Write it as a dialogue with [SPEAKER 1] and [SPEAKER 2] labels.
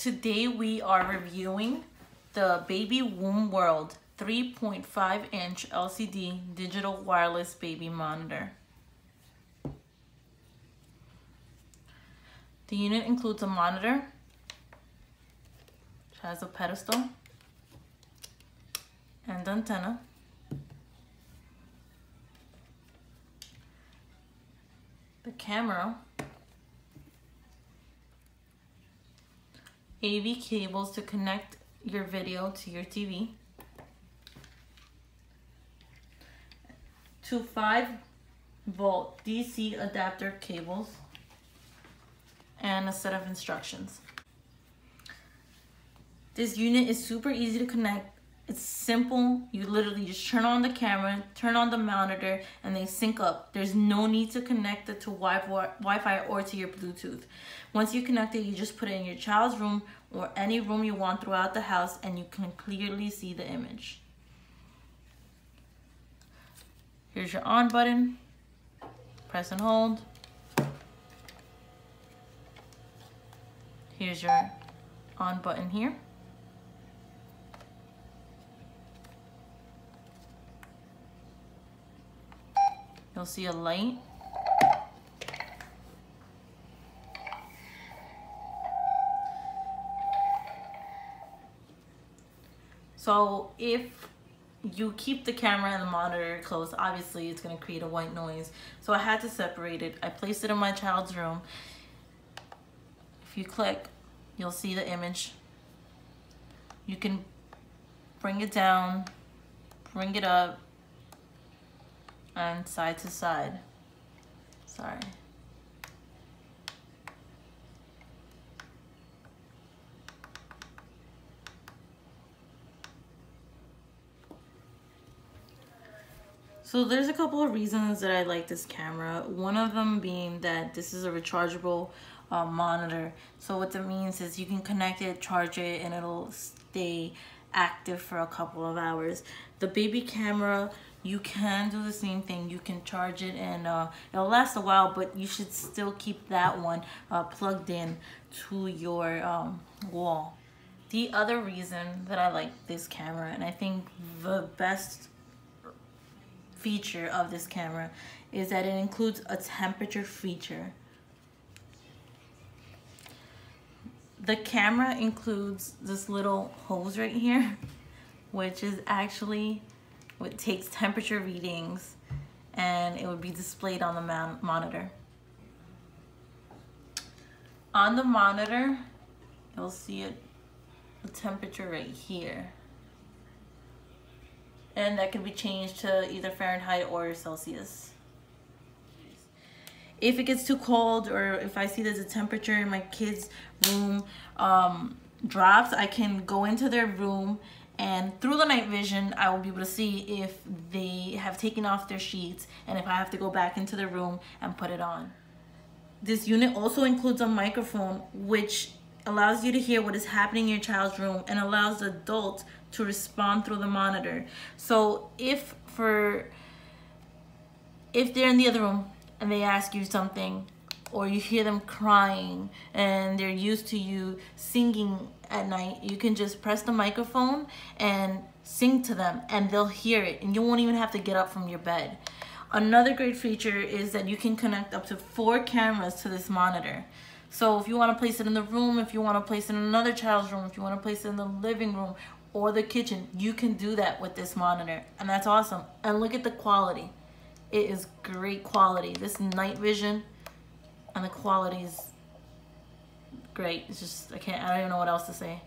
[SPEAKER 1] Today we are reviewing the Baby Womb World 3.5 inch LCD digital wireless baby monitor. The unit includes a monitor, which has a pedestal and antenna. The camera AV cables to connect your video to your TV. Two 5 volt DC adapter cables and a set of instructions. This unit is super easy to connect. It's simple. You literally just turn on the camera, turn on the monitor, and they sync up. There's no need to connect it to Wi-Fi or to your Bluetooth. Once you connect it, you just put it in your child's room or any room you want throughout the house and you can clearly see the image. Here's your on button. Press and hold. Here's your on button here. You'll see a light. So if you keep the camera and the monitor close, obviously it's gonna create a white noise. So I had to separate it. I placed it in my child's room. If you click, you'll see the image. You can bring it down, bring it up, and side to side. Sorry. So there's a couple of reasons that I like this camera. One of them being that this is a rechargeable uh, monitor. So what that means is you can connect it, charge it, and it'll stay active for a couple of hours. The baby camera you can do the same thing. You can charge it and uh, it'll last a while but you should still keep that one uh, plugged in to your um, wall. The other reason that I like this camera and I think the best feature of this camera is that it includes a temperature feature the camera includes this little hose right here which is actually what takes temperature readings and it would be displayed on the monitor. On the monitor, you'll see it, the temperature right here. And that can be changed to either Fahrenheit or Celsius. If it gets too cold or if I see there's a temperature in my kid's room um, drops, I can go into their room and through the night vision I will be able to see if they have taken off their sheets and if I have to go back into the room and put it on. This unit also includes a microphone which allows you to hear what is happening in your child's room and allows the adult to respond through the monitor. So if for if they're in the other room and they ask you something or you hear them crying and they're used to you singing at night, you can just press the microphone and sing to them and they'll hear it and you won't even have to get up from your bed. Another great feature is that you can connect up to four cameras to this monitor. So if you want to place it in the room, if you want to place it in another child's room, if you want to place it in the living room or the kitchen, you can do that with this monitor. And that's awesome. And look at the quality. It is great quality. This night vision and the quality is great. It's just, I can't, I don't even know what else to say.